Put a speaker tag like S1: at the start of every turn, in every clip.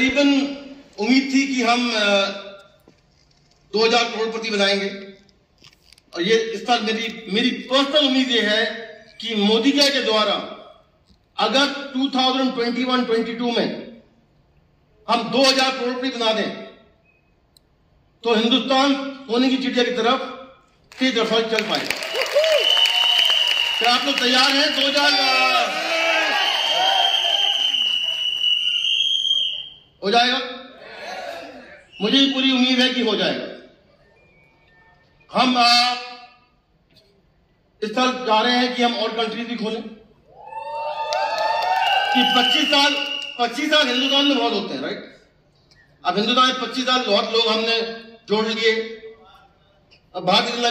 S1: करीबन उम्मीद थी कि हम दो हज़ार करोड़पति बनाएँगे। और ये इस बार मेरी मेरी पर्सनल उम्मीद ये है कि मोदी जी के द्वारा अगर 2021-22 में हम 2000 करोड़पति बना दें तो हिंदुस्तान सोने की चिड़िया की तरफ़ तेज रफ्तार चल पाए क्या आप लोग तैयार हैं? 2000 हो जाएगा? मुझे पूरी उम्मीद है कि हो जाएगा। हम इस साल जा रहे हैं कि हम और कंट्रीज़ भी खोलें। कि 25 साल 25 साल हिंदुस्तान में बहुत होते हैं राइट अब हिंदुस्तान में 25 साल बहुत लोग हमने जोड़ लिए। अब बाहर निकलना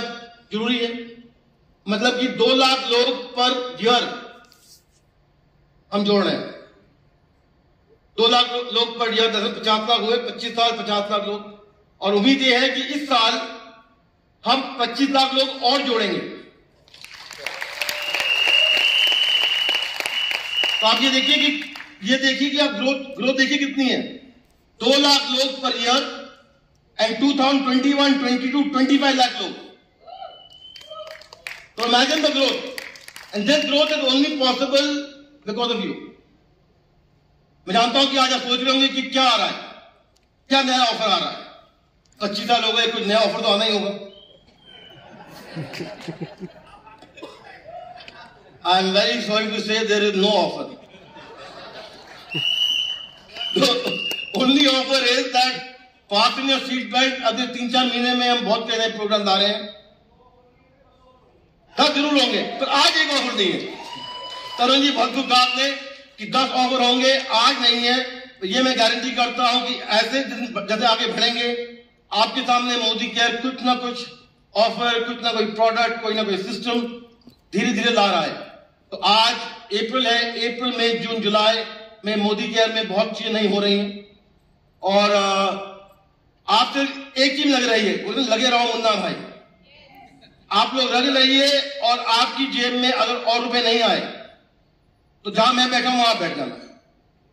S1: ज़रूरी है। मतलब कि दो लाख लोग पर ईयर हम जोड़ रहे हैं। दो लाख लोग पर ईयर दस, पचास लाख हुए, पच्चीस साल, पचास लाख लोग। और उम्मीद यह है कि इस साल हम 25 लाख लोग और जोड़ेंगे। तो आप ये देखिए कि, ये देखिए कि आप ग्रोथ ग्रोथ देखिए कितनी है। दो लाख लोग पर ईयर एंड 2021 22 25 लाख लोग। तो imagine the growth and this growth is only possible because of you मैं जानता हूँ कि आज आप सोच रहे होंगे कि क्या आ रहा है। क्या नया ऑफ़र आ रहा है? पच्चीस साल हो गए, कुछ नया ऑफ़र तो आना ही होगा। I am very sorry to say there is no offer only offer is that fasten your seat belt. अगले तीन चार महीने में हम बहुत नए प्रोग्राम ला रहे हैं। दस ज़रूर होंगे, पर आज एक ऑफ़र है। तरुण जी बहुत कहा आपने कि दस ऑफ़र होंगे, आज नहीं है। तो ये मैं गारंटी करता हूँ कि ऐसे दिन जैसे आगे बढ़ेंगे, आपके सामने मोदी केयर कुछ ना कुछ ऑफ़र कुछ ना कोई प्रोडक्ट कोई ना कोई सिस्टम धीरे धीरे ला रहा है। तो आज अप्रैल है अप्रैल में जून जुलाई में मोदी केयर में बहुत चीज़ें नहीं हो रही हैं। और आपसे एक चीज़ लग रही है लगे रहो मुन्ना भाई। आप लोग लगे रहिए और आपकी जेब में अगर और रुपए नहीं आए तो जहाँ मैं बैठा हूँ वहाँ बैठ जाना।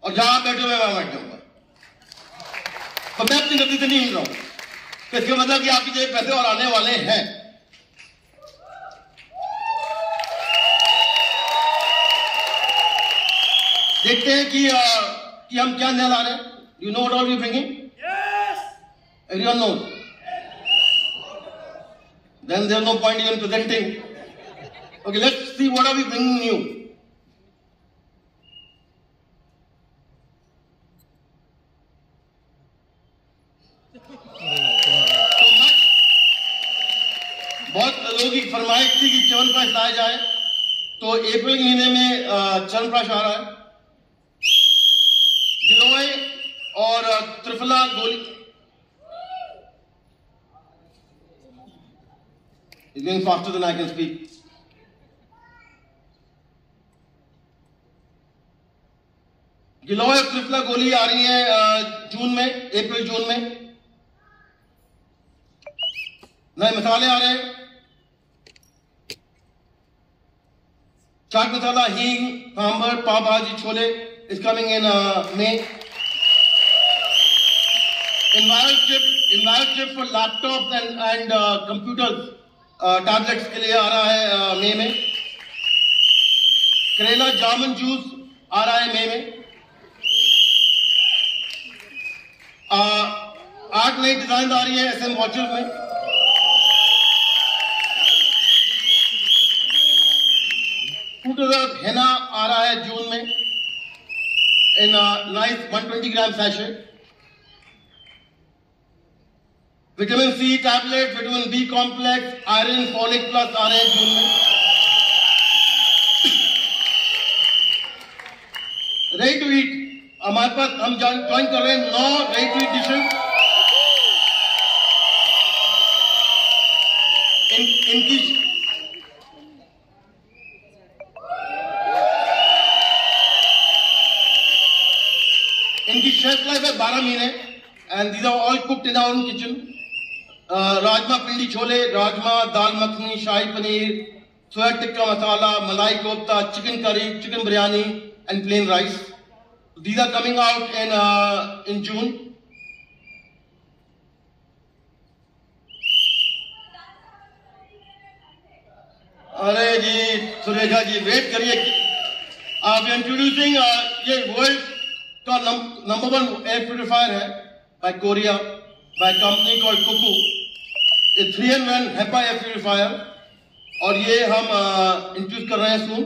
S1: और जहाँ आप बैठे मैं वहाँ बैठ जाऊँगा। तो मैं अपनी गलती से नहीं हिल रहा हूँ। तो इसका मतलब कि आपकी जेब पैसे और आने वाले हैं। देखते हैं कि आ, कि हम क्या नया ला रहे हैं। You know what all you bringing everyone no then there's no point even presenting. Okay let's see what are we bringing new बहुत लोगों की फरमाइश थी कि च्यवनप्राश लाया जाए। तो अप्रैल महीने में च्यवनप्राश आ रहा है। गिलोय और त्रिफला गोली। It's going faster than I. गिलोय और त्रिफला गोली आ रही है जून में, अप्रैल, जून में। नए मसाले आ रहे हैं। चाट मसाला ही sambar pav bhaji chhole is coming in May इन्वायरशिप इन्वायरशिप for laptop and and computers tablets के लिए आ रहा है uh, मे में। करेला, जामुन जूस आ रहा है मे। में uh, आठ नई डिज़ाइन आ रही है एस एम वॉचेस में। हेना आ रहा है जून में। In nice 120 gram sachet. Vitamin C tablet vitamin B complex iron folic plus आ रहे हैं जून में। रेडी टू ईट हमारे पास हम ज्वाइन कर रहे हैं नौ ready to eat dishes in, shelf life है बारह महीने। And these are all cooked in our kitchen rajma pindi chhole rajma dal makhani shahi paneer soya tikka masala malai kofta chicken curry chicken biryani and plain rice are coming out in uh, in June. अरे जी Surekha ji wait करिए। आप introducing ये world का number one air purifier है by Korea by company called Cuckoo three in one HEPA air purifier और ये हम इंट्रोड्यूस कर रहे हैं सुन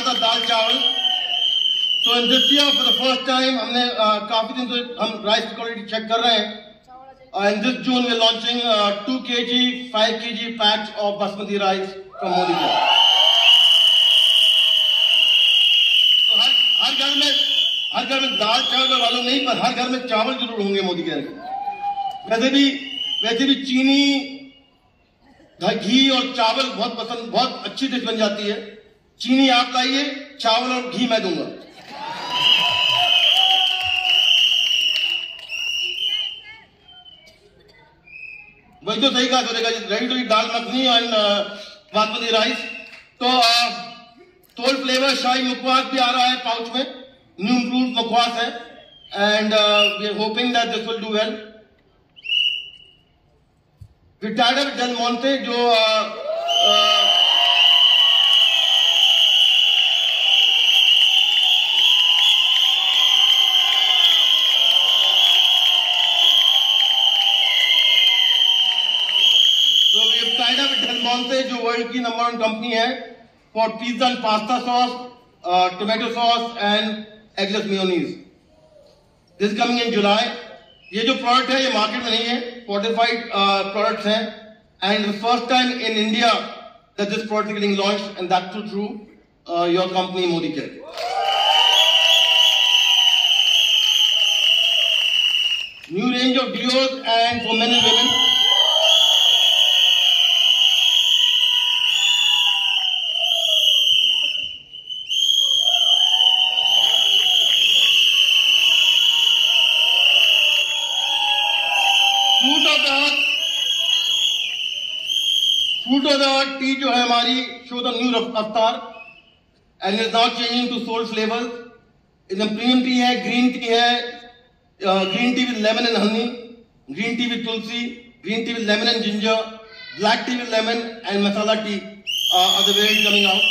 S1: था दाल चावल। तो in this for the first time हमने काफ़ी दिन से हम राइस क्वालिटी चेक कर रहे हैं। In this June we launching two K G five K G packs of basmati rice from Modi तो हर हर घर में, हर घर में दाल चावल वालों नहीं, पर हर घर में चावल ज़रूर होंगे मोदी के वैसे भी वैसे भी चीनी, घी और चावल बहुत पसंद, बहुत अच्छी डिश बन जाती है। चीनी आप लाइए चावल और घी मैं दूँगा। वही तो सही कहा करेगा ready to dal makhani and basmati rice. तो टोल फ्लेवर शाही मुखवास भी आ रहा है पाउच में। न्यू इम्प्रूव मुखवास है। And we are hoping that this will do well retired Del Monte जो uh, uh, साइडा विठल मॉल से, जो वर्ल्ड की नंबर वन कंपनी है for pizza and pasta sauce tomato sauce and eggless mayonnaise this coming in July ये जो product है, ये मार्केट में नहीं है फोर्टिफाइड प्रोडक्ट्स हैं. And first time in India that this product getting launch and that too through your company Modi care new range of deos and for men and women tea जो है हमारी show the new Raftaar and is not changing to sold flavour इसमें premium tea है green tea है green tea with lemon and honey green tea with tulsi green tea with lemon and ginger black tea with lemon and masala tea are very coming out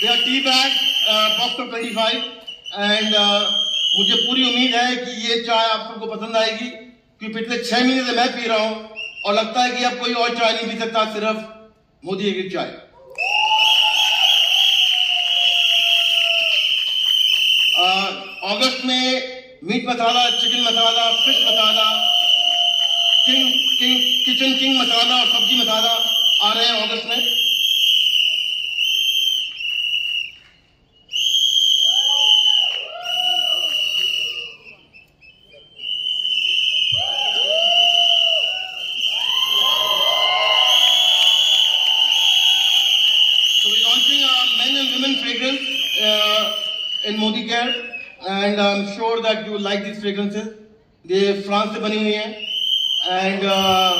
S1: they are tea bag box of twenty five and मुझे पूरी उम्मीद है कि ये चाय आप सबको पसंद आएगी, क्योंकि पिछले छह महीने से मैं पी रहा हूँ। और लगता है कि अब कोई और चाय नहीं पी सकता, सिर्फ़ मोदी की चाय। अगस्त में meat masala, chicken masala, fish masala, king king, kitchen king masala और सब्ज़ी मसाला आ रहे हैं अगस्त में So we're launching a men and women fragrance uh, in Modi Care, and I'm sure that you will like this fragrances ये France से बनी हुई है। एंड uh,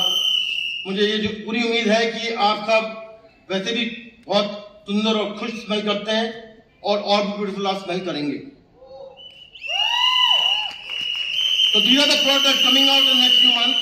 S1: मुझे ये जो पूरी उम्मीद है कि आप सब वैसे भी बहुत सुंदर और खुश स्मेल करते हैं और और भी ब्यूटीफुल आप स्मेल करेंगे। तो these are the product coming out in next few month